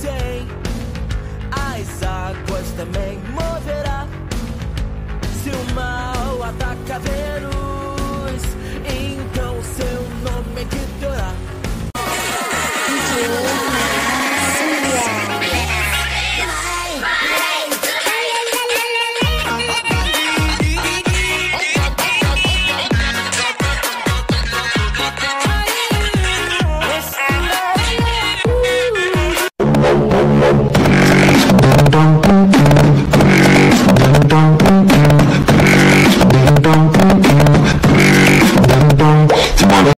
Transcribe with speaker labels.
Speaker 1: sei, as águas também moverá. Se o mal ataca.